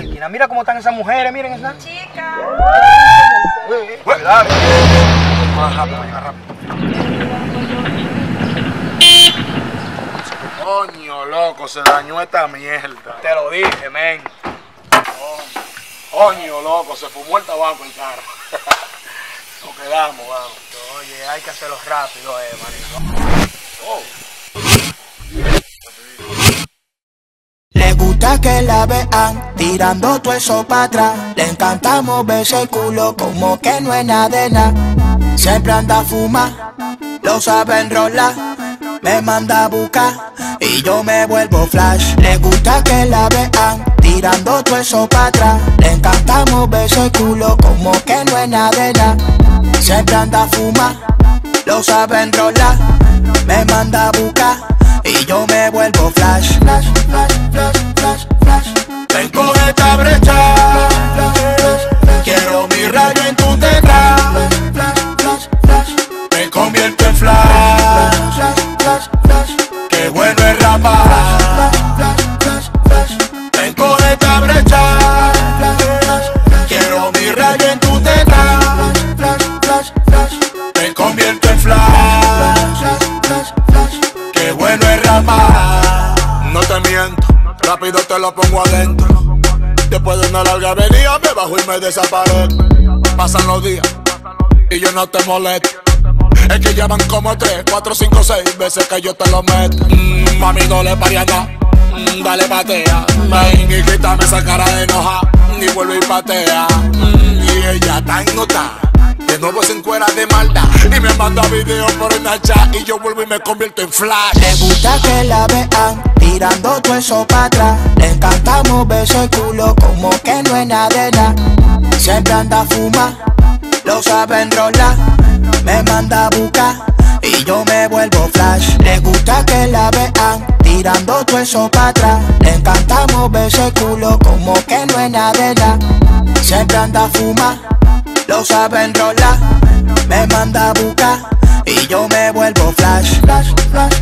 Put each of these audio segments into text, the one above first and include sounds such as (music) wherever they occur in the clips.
Mira cómo están esas mujeres, miren esas. Chica. Cuidado. Más rápido, más rápido. Coño, loco, se dañó esta mierda. Te lo dije, men. Coño, loco, se fumó el tabaco el carro. (laughs) Nos quedamos, vamos. Oye, hay que hacerlo rápido, eh, marico. Gusta que la vean tirando todo eso para atrás. Le encanta moverse el culo como que no es nada de nada. Siempre anda a fumar, lo sabe enrolar. Me manda a buscar y yo me vuelvo flash. Le gusta que la vean tirando todo eso para atrás. Le encanta moverse el culo como que no es nada de nada. Siempre anda a fumar, lo sabe enrolar. Me manda a buscar y yo me vuelvo flash. Flash, flash, flash, flash, flash. Tengo esta brecha. Quiero mi rayo en tu teta. Me convierto en flash. Qué bueno es rapar. Tengo esta brecha. Quiero mi en tu teta. Me convierto en flash. Qué bueno es rapar. No te miento, rápido te lo pongo adentro. Después de una larga avenida me bajo y me desaparezco. Pasan los días y yo no te molesto. Es que llevan como 3, 4, 5, 6 veces que yo te lo meto. Mm, mami, no le paría nada. Mm, dale patea. Ven y quítame esa cara de enoja. Y vuelve y patea. Mm, y ella está en nota. Nuevo se encuera de maldad. Y me manda videos por el. Y yo vuelvo y me convierto en flash. Le gusta que la vean tirando todo eso para atrás. Le encanta moverse el culo como que no es nada. Siempre anda a fumar, lo sabe enrolar. Me manda a buscar y yo me vuelvo flash. Le gusta que la vean tirando todo eso para atrás. Le encanta moverse el culo como que no es nada nada. Siempre anda a fumar, lo sabe enrolar. Me manda a buscar y yo me vuelvo flash. Flash, flash,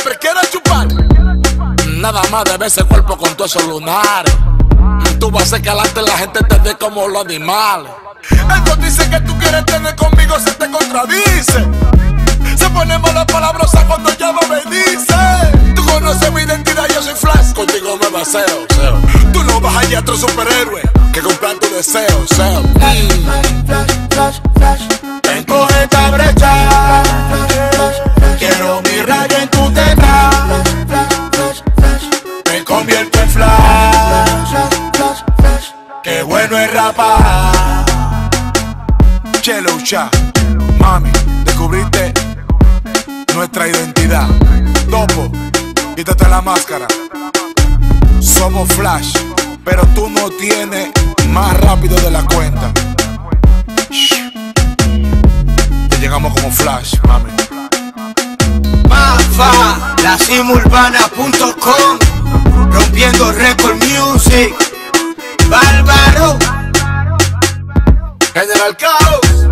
siempre quiero chupar. Nada más de ver ese cuerpo con todos esos lunares. Tú vas a hacer que adelante la gente te dé como los animales. Ellos dicen que tú quieres tener conmigo, se te contradice. Se pone mala palabrosa cuando ella no me dice. Tú conoces mi identidad, yo soy Flash, contigo me baseo. seo. Tú no vas allá a otro superhéroe que cumplan tu deseo. seo. Tengo esta brecha. Bueno es rapar. Chelo Cha, mami, descubriste nuestra identidad. Topo, quítate la máscara. Somos Flash, pero tú no tienes más rápido de la cuenta. Te llegamos como Flash, mami. Mafa, la cimurbana.com, rompiendo record music. Bárbaro. General Caos.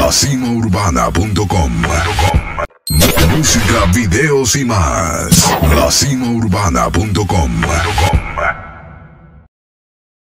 LaCimaUrbana.com Música, videos y más. LaCimaUrbana.com